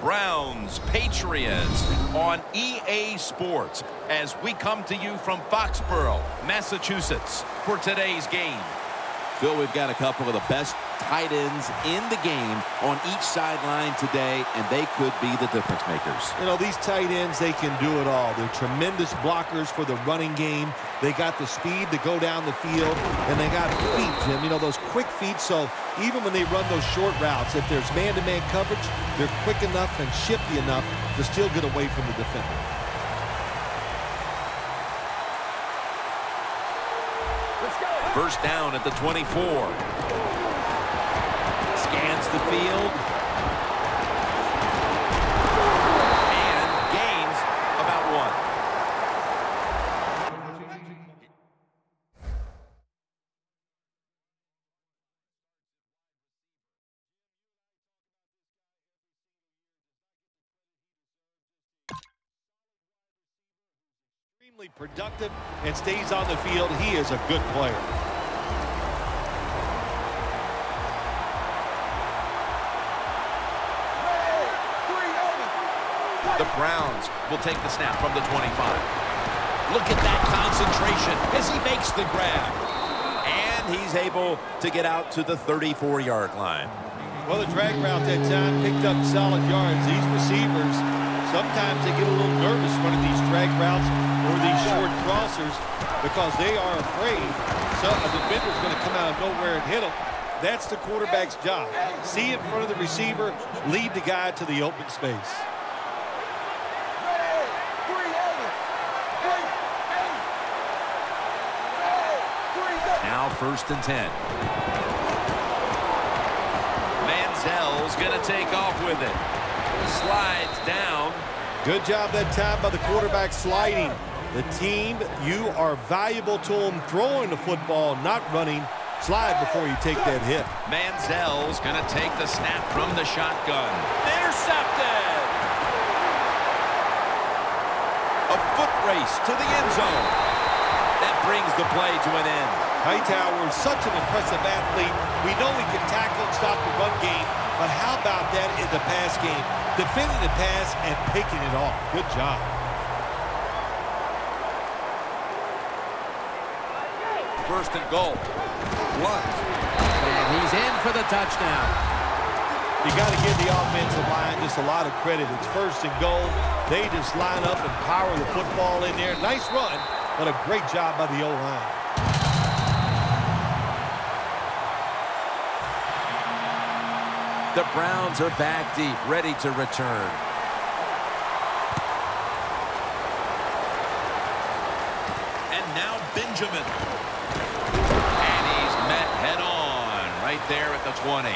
Browns Patriots on EA Sports as we come to you from Foxborough, Massachusetts for today's game. Phil, we've got a couple of the best tight ends in the game on each sideline today, and they could be the difference makers. You know, these tight ends, they can do it all. They're tremendous blockers for the running game. They got the speed to go down the field, and they got feet, Jim. You know, those quick feet, so even when they run those short routes, if there's man-to-man -man coverage, they're quick enough and shifty enough to still get away from the defender. First down at the 24. The field. And gains about one. Extremely productive and stays on the field. He is a good player. Will take the snap from the 25. Look at that concentration as he makes the grab. And he's able to get out to the 34-yard line. Well, the drag route that time picked up solid yards. These receivers, sometimes they get a little nervous running these drag routes or these short crossers because they are afraid so a defender's going to come out of nowhere and hit them. That's the quarterback's job. See in front of the receiver, lead the guy to the open space. Now first and 10. Manziel's going to take off with it. Slides down. Good job that time by the quarterback sliding. The team, you are valuable to them throwing the football, not running. Slide before you take that hit. Manziel's going to take the snap from the shotgun. Intercepted! A foot race to the end zone. That brings the play to an end. Hightower is such an impressive athlete. We know he can tackle and stop the run game, but how about that in the pass game? Defending the pass and picking it off. Good job. First and goal. Blount. And he's in for the touchdown. You got to give the offensive line just a lot of credit. It's first and goal. They just line up and power the football in there. Nice run, but a great job by the O-line. The Browns are back deep, ready to return. And now Benjamin. And he's met head on right there at the 20.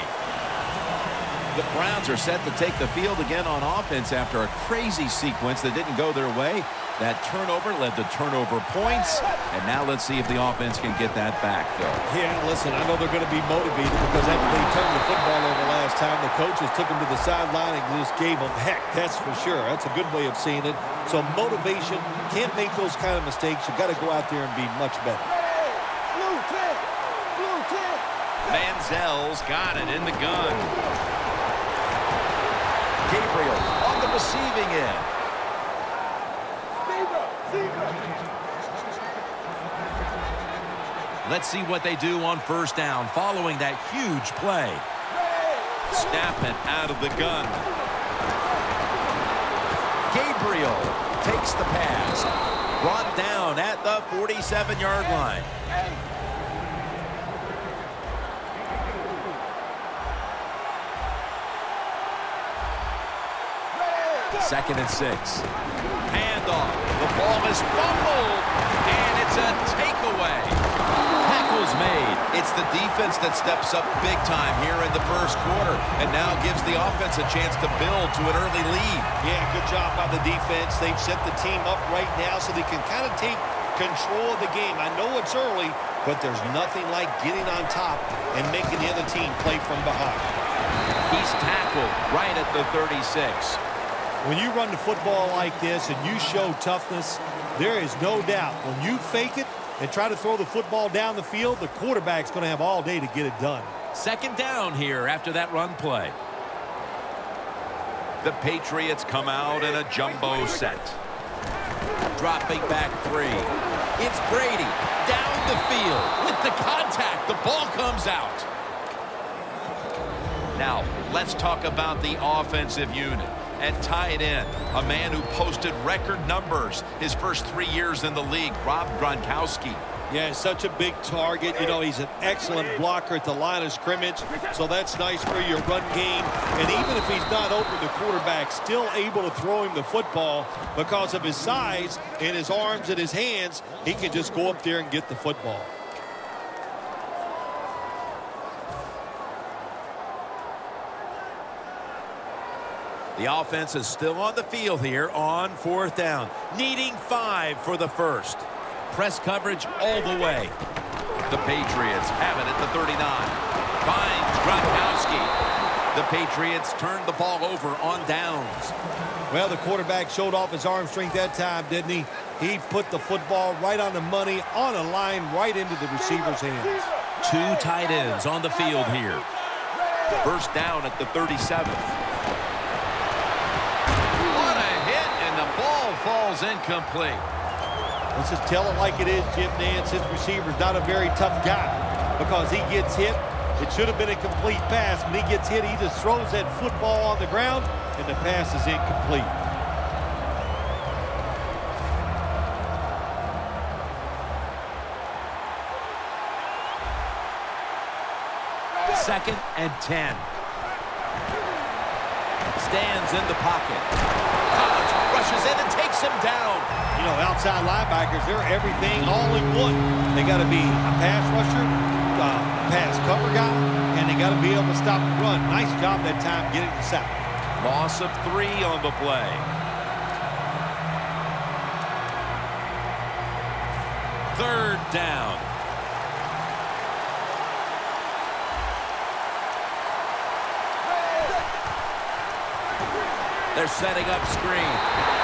The Browns are set to take the field again on offense after a crazy sequence that didn't go their way. That turnover led to turnover points. And now let's see if the offense can get that back, Phil. Yeah, listen, I know they're going to be motivated because after they turned the football over last time, the coaches took them to the sideline and just gave them heck. That's for sure. That's a good way of seeing it. So motivation, can't make those kind of mistakes. You've got to go out there and be much better. Manziel's got it in the gun. Gabriel on the receiving end. Let's see what they do on first down following that huge play. Snap it out of the gun. Gabriel takes the pass. Brought down at the 47-yard line. Second and six. Handoff. The ball is fumbled. And it's a takeaway. Tackles made. It's the defense that steps up big time here in the first quarter and now gives the offense a chance to build to an early lead. Yeah, good job by the defense. They've set the team up right now so they can kind of take control of the game. I know it's early, but there's nothing like getting on top and making the other team play from behind. He's tackled right at the 36. When you run the football like this and you show toughness, there is no doubt when you fake it and try to throw the football down the field, the quarterback's going to have all day to get it done. Second down here after that run play. The Patriots come out in a jumbo set. Dropping back three. It's Brady down the field with the contact. The ball comes out. Now, let's talk about the offensive unit. At tight end, a man who posted record numbers his first three years in the league, Rob Gronkowski. Yeah, such a big target. You know, he's an excellent blocker at the line of scrimmage, so that's nice for your run game. And even if he's not open, the quarterback still able to throw him the football because of his size and his arms and his hands. He can just go up there and get the football. The offense is still on the field here on fourth down, needing five for the first. Press coverage all the way. The Patriots have it at the 39. Finds Gronkowski. The Patriots turned the ball over on downs. Well, the quarterback showed off his arm strength that time, didn't he? He put the football right on the money, on a line, right into the receiver's hands. Two tight ends on the field here. First down at the 37. Falls incomplete. Let's just tell it like it is, Jim Nantz. His receiver's not a very tough guy because he gets hit. It should have been a complete pass. When he gets hit, he just throws that football on the ground, and the pass is incomplete. Second and 10. Stands in the pocket. In and takes him down. You know, outside linebackers, they're everything all in one. They got to be a pass rusher, a pass cover guy, and they got to be able to stop the run. Nice job that time getting the sack. Loss of three on the play. Third down. They're setting up screen.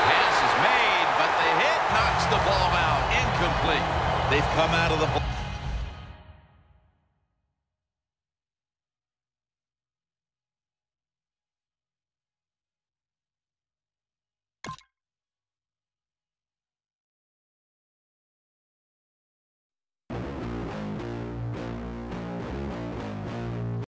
Pass is made, but the hit knocks the ball out. Incomplete. They've come out of the